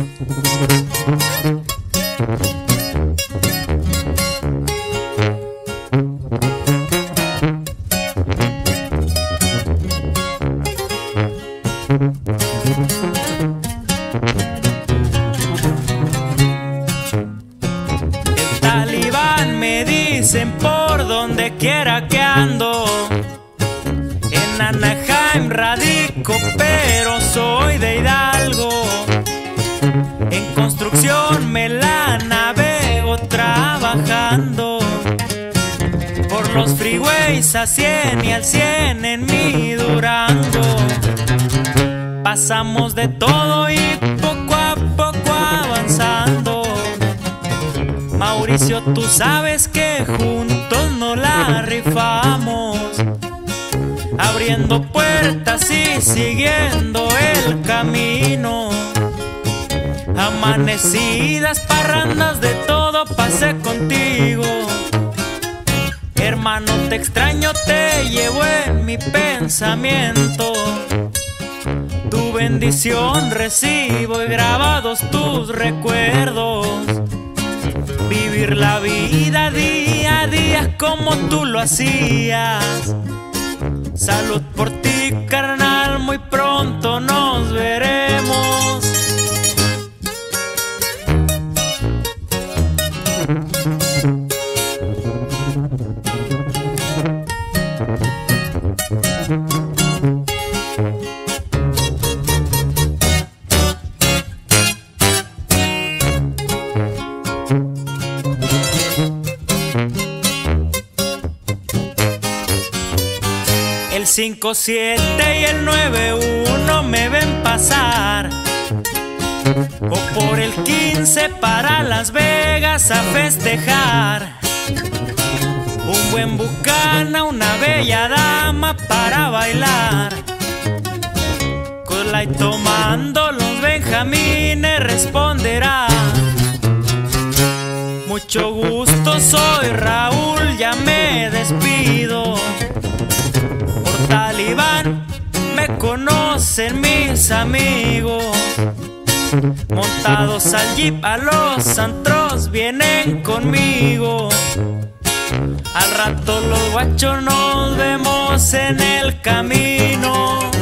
El talibán me dicen por donde quiera que ando en Anaheim, en Radico, pero soy de edad. Los freeways a 100 y al 100 en mi Durango. Pasamos de todo y poco a poco avanzando. Mauricio, tú sabes que juntos no la rifamos. Abriendo puertas y siguiendo el camino. Amanecidas, parrandas de todo pasé contigo. Te extraño, te llevo en mi pensamiento. Tu bendición recibo y grabados tus recuerdos. Vivir la vida día a día como tú lo hacías. Salud por ti, carnal, muy pronto nos veremos. El 5-7 y el 9-1 me ven pasar. O por el 15 para Las Vegas a festejar. Un buen bucana, una bella para bailar. Cola y tomando los benjamines responderá. Mucho gusto, soy Raúl, ya me despido. Por talibán me conocen mis amigos. Montados al jeep a los antros vienen conmigo. Al rato los guachos nos vemos en el camino.